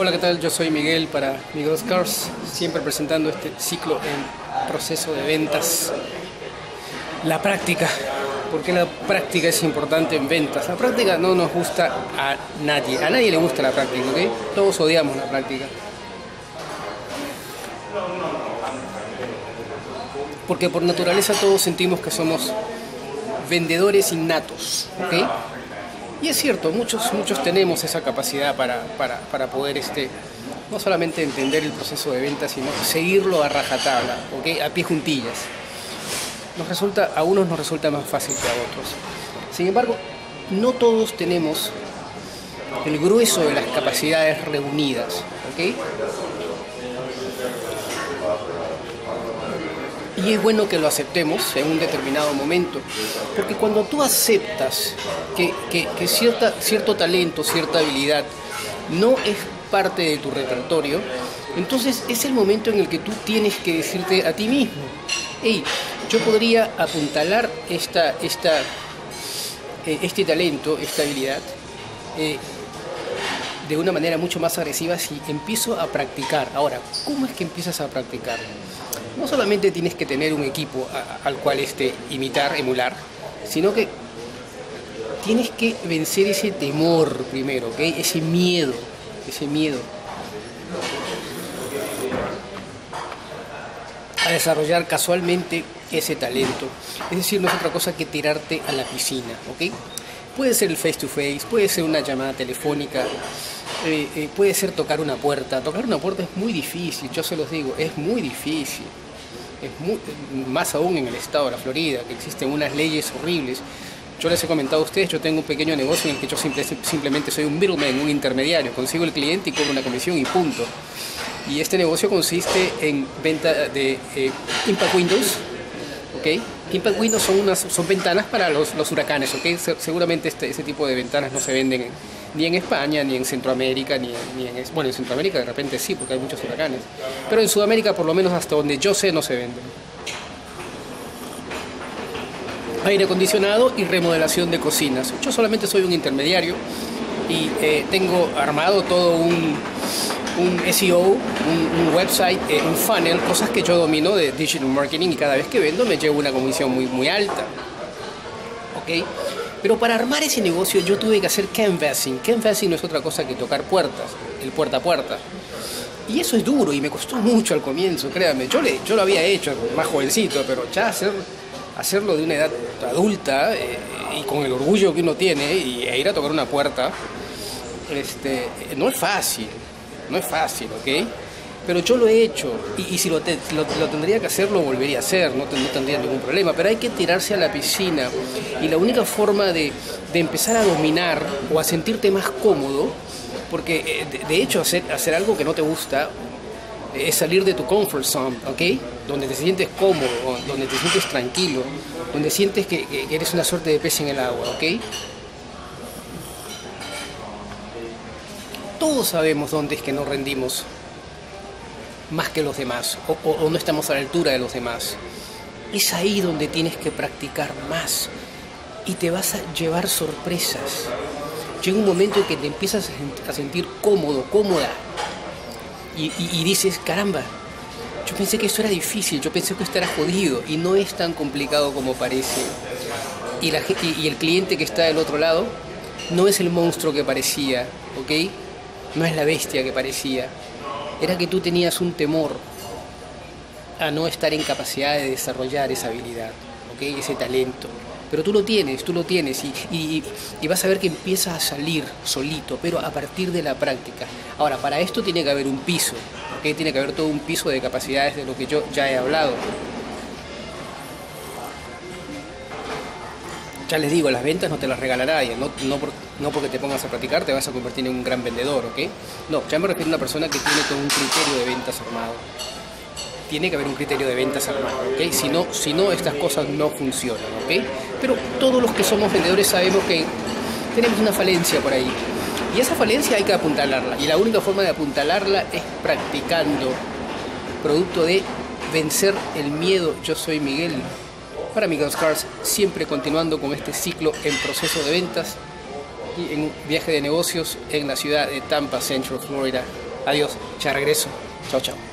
Hola, ¿qué tal? Yo soy Miguel para Miguel's Cars, siempre presentando este ciclo en proceso de ventas. La práctica, porque la práctica es importante en ventas. La práctica no nos gusta a nadie, a nadie le gusta la práctica, ¿ok? Todos odiamos la práctica. Porque por naturaleza todos sentimos que somos vendedores innatos, ¿ok? Y es cierto, muchos, muchos tenemos esa capacidad para, para, poder este, no solamente entender el proceso de venta, sino seguirlo a rajatabla, ¿okay? a pie juntillas. Nos resulta, a unos nos resulta más fácil que a otros. Sin embargo, no todos tenemos el grueso de las capacidades reunidas. ¿okay? Y es bueno que lo aceptemos en un determinado momento, porque cuando tú aceptas que, cierta, cierto talento, cierta habilidad no es parte de tu repertorio, entonces es el momento en el que tú tienes que decirte a ti mismo, hey, yo podría apuntalar eh, este talento, esta habilidad, eh, de una manera mucho más agresiva si empiezo a practicar. Ahora, ¿cómo es que empiezas a practicar? No solamente tienes que tener un equipo al cual este, imitar, emular, sino que tienes que vencer ese temor primero, ¿okay? ese miedo, ese miedo. A desarrollar casualmente ese talento. Es decir, no es otra cosa que tirarte a la piscina, ¿ok? Puede ser el face to face, puede ser una llamada telefónica, eh, eh, puede ser tocar una puerta. Tocar una puerta es muy difícil, yo se los digo, es muy difícil es más aún en el estado de la Florida, que existen unas leyes horribles. Yo les he comentado a ustedes, yo tengo un pequeño negocio en el que yo simplemente soy un middleman, un intermediario, consigo el cliente y cobro una comisión y punto. Y este negocio consiste en venta de eh, Impact Windows, ¿ok? Windows son, unas, son ventanas para los, los huracanes, ¿ok? Seguramente este, ese tipo de ventanas no se venden en, ni en España, ni en Centroamérica, ni, ni en... Bueno, en Centroamérica de repente sí, porque hay muchos huracanes. Pero en Sudamérica, por lo menos hasta donde yo sé, no se venden. Aire acondicionado y remodelación de cocinas. Yo solamente soy un intermediario y eh, tengo armado todo un, un SEO, un, website, eh, un funnel, cosas que yo domino de digital marketing y cada vez que vendo me llevo una comisión muy, muy alta. ¿Ok? Pero para armar ese negocio yo tuve que hacer canvassing. Canvassing no es otra cosa que tocar puertas, el puerta a puerta. Y eso es duro y me costó mucho al comienzo, créanme. Yo, le, yo lo había hecho más jovencito, pero ya hacer, hacerlo de una edad adulta eh, y con el orgullo que uno tiene y e ir a tocar una puerta, este, no es fácil, no es fácil, ¿ok? pero yo lo he hecho y, si lo, tendría que hacer lo volvería a hacer, no, tendría ningún problema, pero hay que tirarse a la piscina y la única forma de, empezar a dominar o a sentirte más cómodo, porque eh, de, hecho hacer, algo que no te gusta es salir de tu comfort zone, ¿ok? Donde te sientes cómodo, donde te sientes tranquilo, donde sientes que eres una suerte de pez en el agua, ¿ok? Todos sabemos dónde es que nos rendimos más que los demás o, no estamos a la altura de los demás. Es ahí donde tienes que practicar más y te vas a llevar sorpresas. Llega un momento en que te empiezas a sentir cómodo, cómoda y, dices, caramba, yo pensé que esto era difícil, yo pensé que esto era jodido y no es tan complicado como parece. Y, el cliente que está del otro lado no es el monstruo que parecía, ¿ok? No es la bestia que parecía era que tú tenías un temor a no estar en capacidad de desarrollar esa habilidad, ese talento. Pero tú lo tienes, tú lo tienes y, vas a ver que empieza a salir solito, pero a partir de la práctica. Ahora, para esto tiene que haber un piso, tiene que haber todo un piso de capacidades de lo que yo ya he hablado. Ya les digo, las ventas no te las regalará nadie, no, no, porque te pongas a practicar te vas a convertir en un gran vendedor, ¿ok? No, ya me refiero a una persona que tiene todo un criterio de ventas armado. Tiene que haber un criterio de ventas armado, ¿ok? Si no, si no estas cosas no funcionan, ¿ok? Pero todos los que somos vendedores sabemos que tenemos una falencia por ahí. Y esa falencia hay que apuntalarla. Y la única forma de apuntalarla es practicando. Producto de vencer el miedo. Yo soy Miguel para Miguel's Cars, siempre continuando con este ciclo en proceso de ventas y en viaje de negocios en la ciudad de Tampa, Central Florida. Adiós, ya regreso. Chao, chao.